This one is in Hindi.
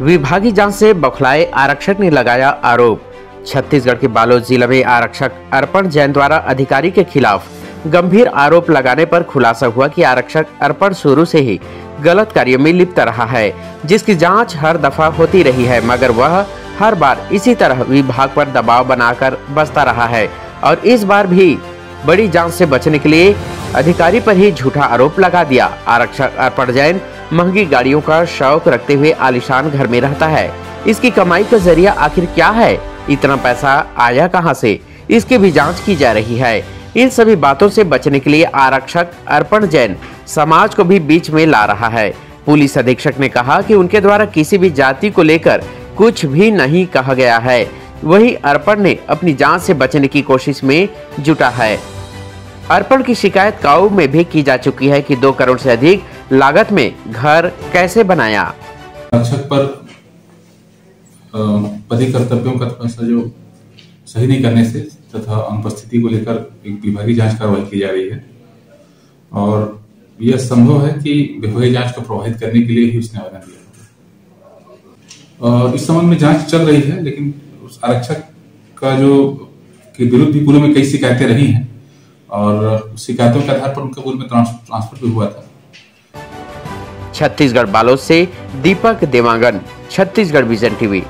विभागीय जाँच से बौखलाए आरक्षक ने लगाया आरोप। छत्तीसगढ़ के बालोद ज़िले में आरक्षक अर्पण जैन द्वारा अधिकारी के खिलाफ गंभीर आरोप लगाने पर खुलासा हुआ कि आरक्षक अर्पण शुरू से ही गलत कार्यों में लिप्त रहा है, जिसकी जाँच हर दफ़ा होती रही है, मगर वह हर बार इसी तरह विभाग पर दबाव बनाकर बसता रहा है और इस बार भी बड़ी जाँच से बचने के लिए अधिकारी पर ही झूठा आरोप लगा दिया। आरक्षक अर्पण जैन महँगी गाड़ियों का शौक रखते हुए आलिशान घर में रहता है। इसकी कमाई का ज़रिया आखिर क्या है? इतना पैसा आया कहाँ से? इसकी भी जाँच की जा रही है। इन सभी बातों से बचने के लिए आरक्षक अर्पण जैन समाज को भी बीच में ला रहा है। पुलिस अधीक्षक ने कहा कि उनके द्वारा किसी भी जाति को लेकर कुछ भी नहीं कहा गया है। वही अर्पण ने अपनी जाँच से बचने की कोशिश में जुटा है। अर्पण की शिकायत काऊ में भी की जा चुकी है कि दो करोड़ से अधिक लागत में घर कैसे बनाया? आरक्षक पर पदी कर्तव्यों का थोड़ा सा जो सही नहीं करने से तथा अनुपस्थिति को लेकर एक विभागीय जाँच कार्रवाई की जा रही है। और यह संभव है कि विभागीय जाँच को प्रभावित करने के लिए ही उसने आवेदन दिया इस संबंध में जाँच चल रही है, लेकिन उस आरक्षक का जो के विरुद्ध भी पूर्व में कई शिकायतें रही हैं, और शिकायतों के आधार पर उनका पूर्व में ट्रांसफ़र भी हुआ था। छत्तीसगढ़ बालोद से दीपक देवांगन छत्तीसगढ़ विजन टीवी।